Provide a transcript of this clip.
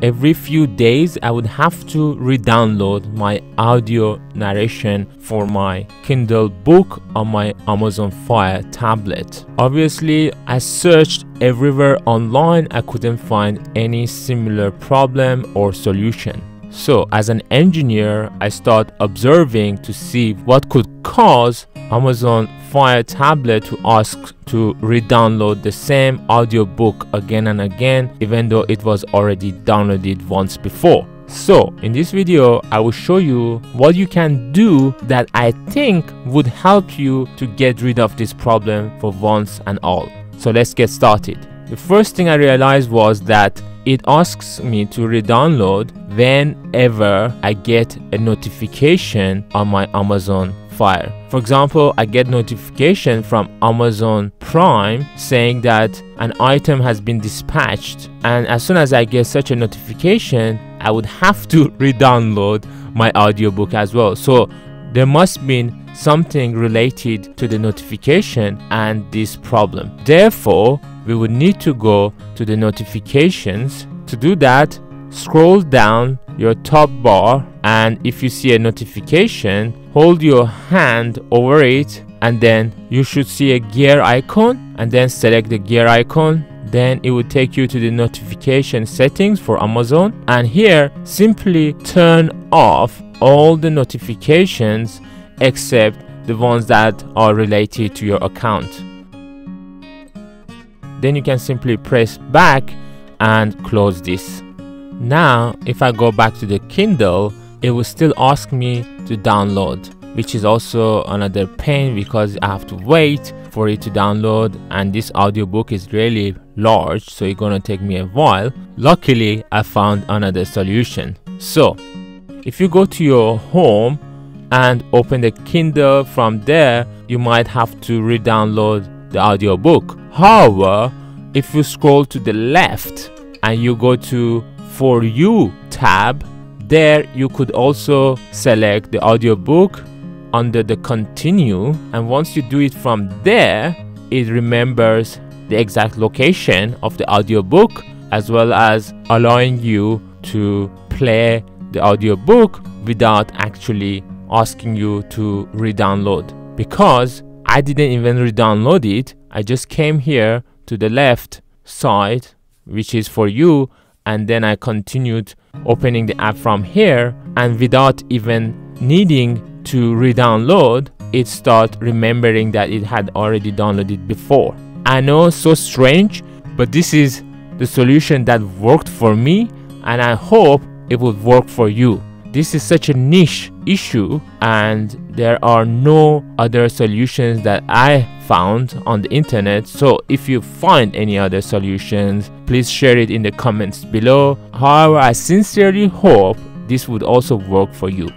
every few days I would have to re-download my audio narration for my Kindle book on my Amazon Fire tablet. Obviously, I searched everywhere online, I couldn't find any similar problem or solution. So as an engineer, I start observing to see what could cause Amazon Fire tablet to ask to re-download the same audiobook again and again even though it was already downloaded once before. So in this video, I will show you what you can do that I think would help you to get rid of this problem for once and all. So let's get started. The first thing I realized was that it asks me to re-download whenever I get a notification on my Amazon Fire. For example, I get notification from Amazon Prime saying that an item has been dispatched and as soon as I get such a notification, I would have to re-download my audiobook as well. So there must be something related to the notification and this problem. Therefore, we would need to go to the notifications. To do that, scroll down your top bar and if you see a notification, hold your hand over it and then you should see a gear icon and then select the gear icon. Then it will take you to the notification settings for Amazon. And here simply turn off all the notifications except the ones that are related to your account. Then you can simply press back and close this now if I go back to the Kindle it will still ask me to download which is also another pain because I have to wait for it to download and this audiobook is really large so it's gonna take me a while. Luckily I found another solution. So if you go to your home and open the Kindle from there you might have to re-download the audiobook. However if you scroll to the left and you go to for you tab there you could also select the audiobook under the continue and once you do it from there it remembers the exact location of the audiobook as well as allowing you to play the audiobook without actually asking you to re-download. Because I didn't even re-download it I just came here to the left side which is for you and then I continued opening the app from here and without even needing to re-download it start remembering that it had already downloaded before. I know so strange but this is the solution that worked for me and I hope it would work for you this is such a niche issue and there are no other solutions that I found on the internet. So if you find any other solutions please share it in the comments below. However I sincerely hope this would also work for you